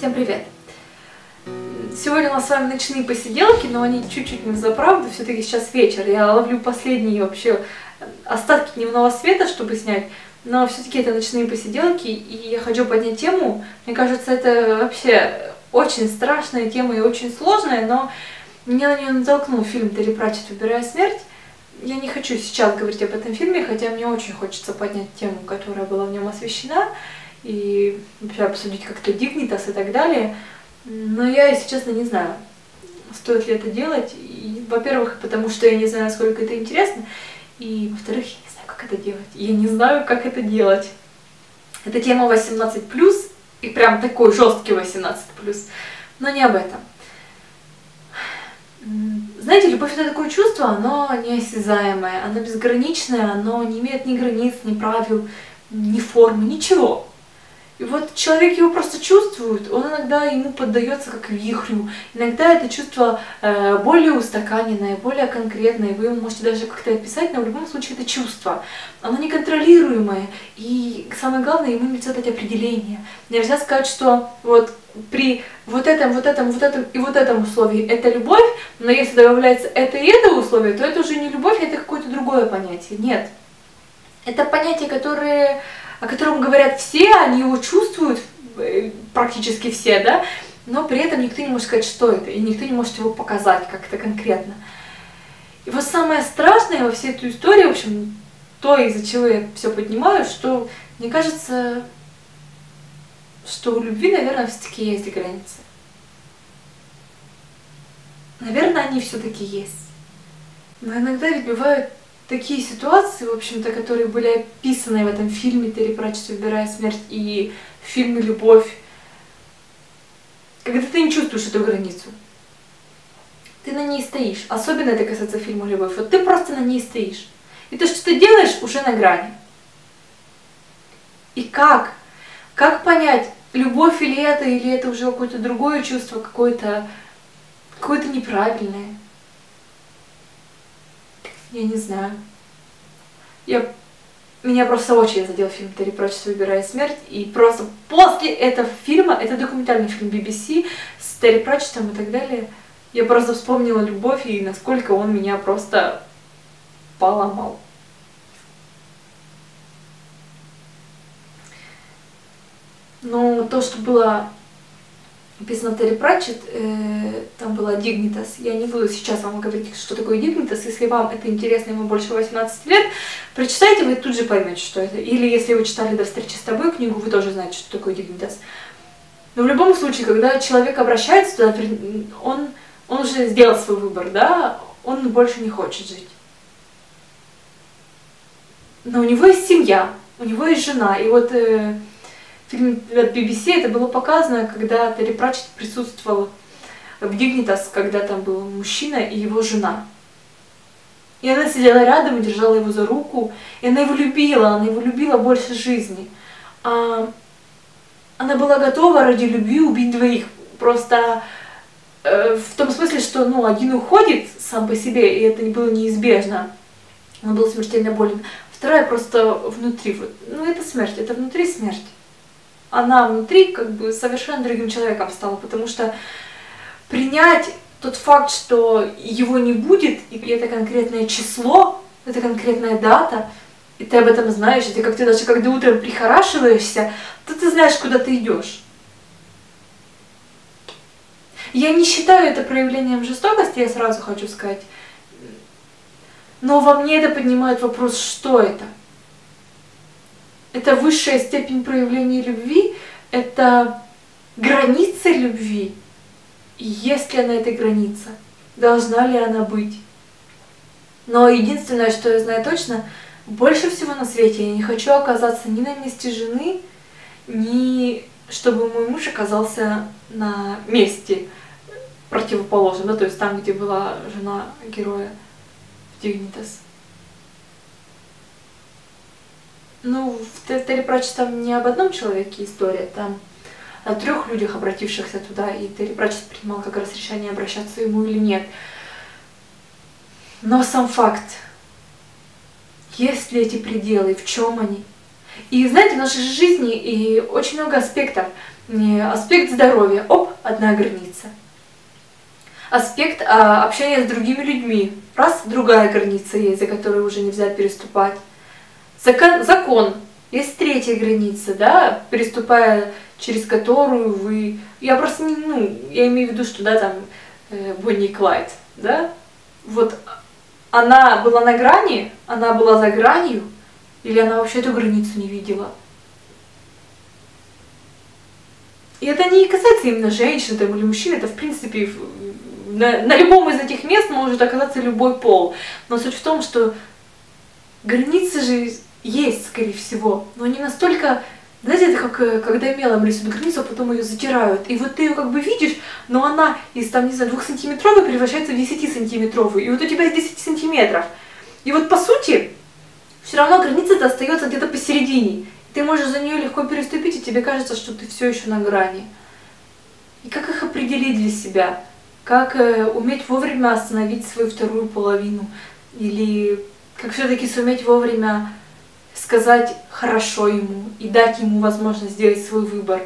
Всем привет! Сегодня у нас с вами ночные посиделки, но они чуть-чуть не за правду, все-таки сейчас вечер. Я ловлю последние вообще остатки дневного света, чтобы снять, но все-таки это ночные посиделки, и я хочу поднять тему. Мне кажется, это вообще очень страшная тема и очень сложная, но меня на нее натолкнул фильм «Терри Пратчет. Выбирая смерть». Я не хочу сейчас говорить об этом фильме, хотя мне очень хочется поднять тему, которая была в нем освещена и вообще обсудить как-то Дигнитас и так далее. Но я, если честно, не знаю, стоит ли это делать. Во-первых, потому что я не знаю, насколько это интересно. И, во-вторых, я не знаю, как это делать. Я не знаю, как это делать. Это тема 18+, и прям такой жесткий 18+, но не об этом. Знаете, любовь это такое чувство, оно неосязаемое, оно безграничное, оно не имеет ни границ, ни правил, ни формы, ничего. И вот человек его просто чувствует, он иногда ему поддается как вихрю. Иногда это чувство э, более устаканенное, более конкретное, вы можете даже как-то описать, но в любом случае это чувство. Оно неконтролируемое, и самое главное, ему нельзя дать определение. Нельзя сказать, что вот при вот этом, вот этом, вот этом и вот этом условии это любовь, но если добавляется это и это условие, то это уже не любовь, это какое-то другое понятие. Нет. Это понятия, которые о котором говорят все, они его чувствуют, э, практически все, да, но при этом никто не может сказать, что это, и никто не может его показать как-то конкретно. И вот самое страшное во всей этой истории, в общем, то, из-за чего я все поднимаю, что мне кажется, что у любви, наверное, все-таки есть границы. Наверное, они все-таки есть. Но иногда ведь бывают такие ситуации, в общем-то, которые были описаны в этом фильме «Терри Пратчет, выбирая смерть» и в фильме «Любовь», когда ты не чувствуешь эту границу. Ты на ней стоишь. Особенно это касается фильма «Любовь». Вот ты просто на ней стоишь. И то, что ты делаешь, уже на грани. И как? Как понять, любовь или это, или это уже какое-то другое чувство, какое-то какое-то неправильное? Я не знаю. Я... Меня просто очень задел фильм «Терри Пратчетт. Выбирая смерть». И просто после этого фильма, это документальный фильм BBC с Терри Пратчеттом и так далее, я просто вспомнила любовь и насколько он меня просто поломал. Но то, что было написано Терри Пратчет, э, там была Дигнитас. Я не буду сейчас вам говорить, что такое Дигнитас. Если вам это интересно, ему больше 18 лет, прочитайте, вы тут же поймете, что это. Или если вы читали «До встречи с тобой» книгу, вы тоже знаете, что такое Дигнитас. Но в любом случае, когда человек обращается туда, он, он уже сделал свой выбор, да, он больше не хочет жить. Но у него есть семья, у него есть жена, и вот... Э, фильме от BBC это было показано, когда Терри Пратчетт присутствовал в Дигнитас, когда там был мужчина и его жена. И она сидела рядом и держала его за руку, и она его любила, она его любила больше жизни. А она была готова ради любви убить двоих. Просто э, в том смысле, что ну, один уходит сам по себе, и это было неизбежно. Он был смертельно болен. Вторая просто внутри. Вот, ну, это смерть, это внутри смерть она внутри как бы совершенно другим человеком стала, потому что принять тот факт, что его не будет, и это конкретное число, это конкретная дата, и ты об этом знаешь, и ты как ты даже когда утром прихорашиваешься, то ты знаешь, куда ты идешь. Я не считаю это проявлением жестокости, я сразу хочу сказать. Но во мне это поднимает вопрос, что это? Это высшая степень проявления любви, это граница любви. И есть ли она эта граница? Должна ли она быть? Но единственное, что я знаю точно, больше всего на свете я не хочу оказаться ни на месте жены, ни чтобы мой муж оказался на месте противоположном, да, то есть там, где была жена героя в Дигнитас. Ну, в Терри Пратчетт там не об одном человеке история, там о трех людях, обратившихся туда, и Терри Пратчетт принимал как раз решение, обращаться ему или нет. Но сам факт, есть ли эти пределы, в чем они? И знаете, в нашей жизни и очень много аспектов. Аспект здоровья, оп, одна граница. Аспект а, общения с другими людьми, раз, другая граница есть, за которую уже нельзя переступать. Закон, закон, есть третья граница, да, переступая через которую вы... Я просто не, ну, я имею в виду, что, да, там, э, Бонни и Клайд, да, вот она была на грани, она была за гранью, или она вообще эту границу не видела? И это не касается именно женщин там, или мужчин, это в принципе на, на любом из этих мест может оказаться любой пол. Но суть в том, что границы же есть, скорее всего, но они настолько знаете, это как э, когда мелом рисуют границу, а потом ее затирают. И вот ты ее как бы видишь, но она из там, не знаю, двухсантиметровой превращается в 10-сантиметровую. И вот у тебя есть 10 сантиметров. И вот по сути, все равно граница-то остается где-то посередине. Ты можешь за нее легко переступить, и тебе кажется, что ты все еще на грани. И как их определить для себя? Как э, уметь вовремя остановить свою вторую половину? Или как все-таки суметь вовремя сказать хорошо ему и дать ему возможность сделать свой выбор?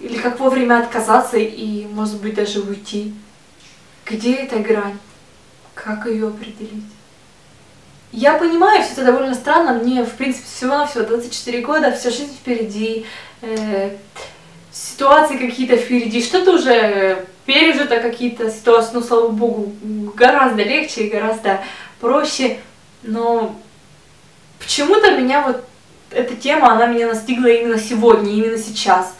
Или как вовремя отказаться и, может быть, даже уйти? Где эта грань? Как ее определить? Я понимаю, все это довольно странно, мне, в принципе, всего-навсего 24 года, вся жизнь впереди, э, ситуации какие-то впереди, что-то уже пережито, какие-то ситуации, ну, слава богу, гораздо легче и гораздо проще, но почему-то меня вот эта тема, она меня настигла именно сегодня, именно сейчас.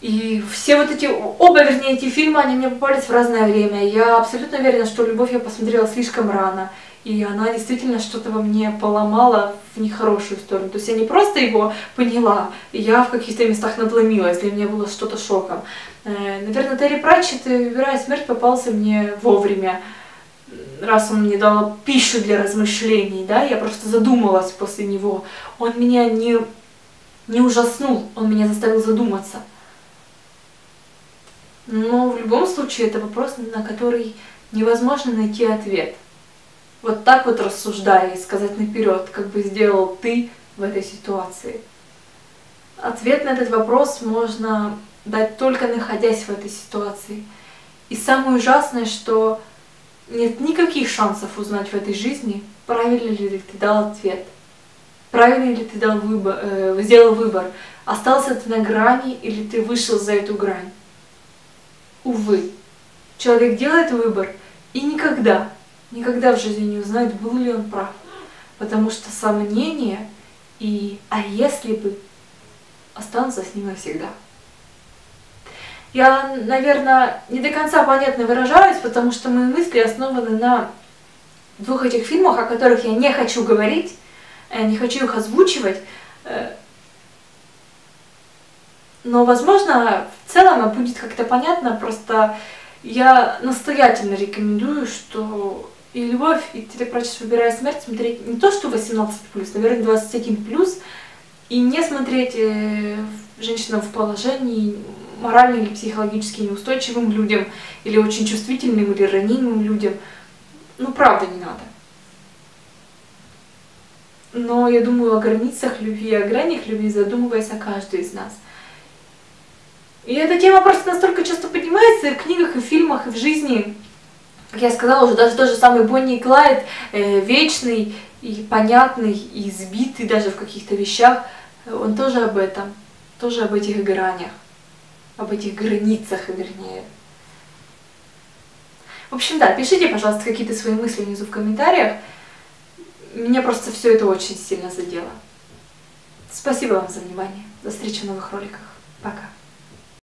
И все вот эти, оба, вернее, эти фильмы, они мне попались в разное время. Я абсолютно уверена, что «Любовь» я посмотрела слишком рано. И она действительно что-то во мне поломала в нехорошую сторону. То есть я не просто его поняла, я в каких-то местах надломилась, для меня было что-то шоком. Э, наверное, Терри Пратчет, «Выбирая смерть», попался мне вовремя раз он мне дал пищу для размышлений, да, я просто задумалась после него. Он меня не, не ужаснул, он меня заставил задуматься. Но в любом случае это вопрос, на который невозможно найти ответ. Вот так вот рассуждая и сказать наперед, как бы сделал ты в этой ситуации. Ответ на этот вопрос можно дать только находясь в этой ситуации. И самое ужасное, что нет никаких шансов узнать в этой жизни, правильно ли ты дал ответ, правильно ли ты дал выбор, э, сделал выбор, остался ты на грани или ты вышел за эту грань. Увы, человек делает выбор и никогда, никогда в жизни не узнает, был ли он прав. Потому что сомнения и «а если бы» останутся с ним навсегда. Я, наверное, не до конца понятно выражаюсь, потому что мои мысли основаны на двух этих фильмах, о которых я не хочу говорить, э, не хочу их озвучивать. Э, но, возможно, в целом будет как-то понятно, просто я настоятельно рекомендую, что и «Любовь», и «Телепрочество выбирая смерть» смотреть не то, что 18+, наверное, 21+, и не смотреть э, женщину в положении морально или психологически неустойчивым людям, или очень чувствительным или ранимым людям. Ну, правда, не надо. Но я думаю о границах любви, о гранях любви, задумываясь о каждой из нас. И эта тема просто настолько часто поднимается и в книгах, и в фильмах, и в жизни. Как я сказала уже, даже тот же самый Бонни и Клайд, э, вечный и понятный, и избитый даже в каких-то вещах, он тоже об этом, тоже об этих гранях об этих границах, вернее. В общем, да, пишите, пожалуйста, какие-то свои мысли внизу в комментариях. Меня просто все это очень сильно задело. Спасибо вам за внимание. До встречи в новых роликах. Пока.